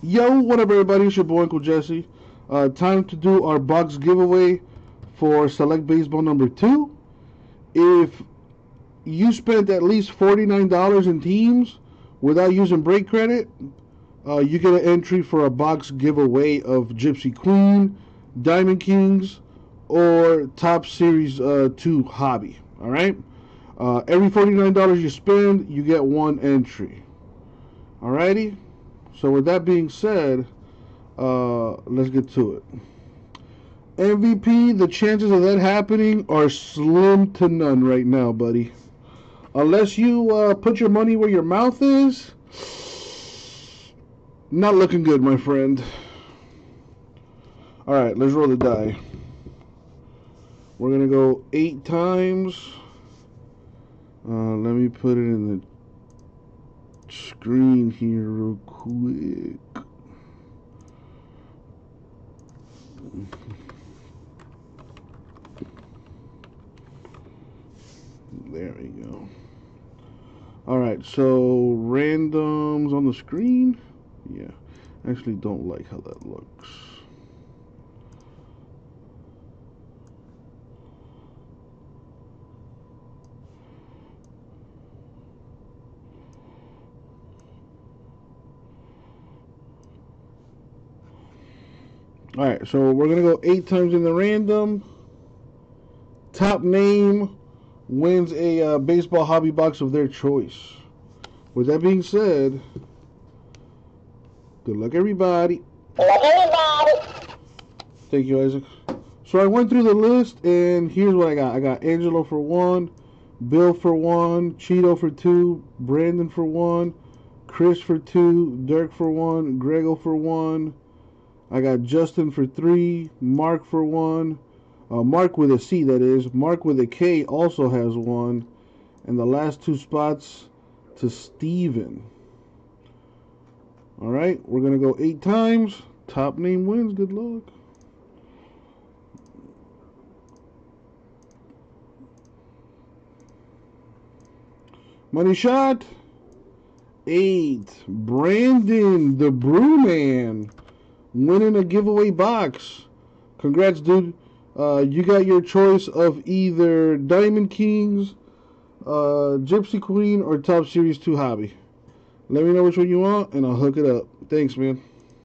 Yo, what up, everybody? It's your boy Uncle Jesse. Uh, time to do our box giveaway for Select Baseball number two. If you spent at least $49 in teams without using break credit, uh, you get an entry for a box giveaway of Gypsy Queen, Diamond Kings, or Topps Series uh, 2 Hobby. All right? Uh, every $49 you spend, you get one entry. Alrighty? So, with that being said, uh, let's get to it. MVP, the chances of that happening are slim to none right now, buddy. Unless you uh, put your money where your mouth is, not looking good, my friend. Alright, let's roll the die. We're going to go eight times. Uh, let me put it in the screen here real quick. There we go. Alright, so randoms on the screen. Yeah, I actually don't like how that looks. All right, so we're gonna go eight times in the random. Top name wins a uh, baseball hobby box of their choice. With that being said, good luck, everybody. Good luck, everybody. Thank you, Isaac. So I went through the list, and here's what I got. I got Angelo for one, Bill for one, Cheeto for two, Brandon for one, Chris for two, Dirk for one, Grego for one. I got Justin for three, Mark for one, uh, Mark with a C that is. Mark with a K also has one, and the last two spots to Steven. All right, we're gonna go eight times. Top name wins. Good luck. Money shot. Eight. Brandon, the Brewman winning a giveaway box. Congrats, dude. Uh, you got your choice of either Diamond Kings, uh, Gypsy Queen, or Topps Series 2 Hobby. Let me know which one you want, and I'll hook it up. Thanks, man.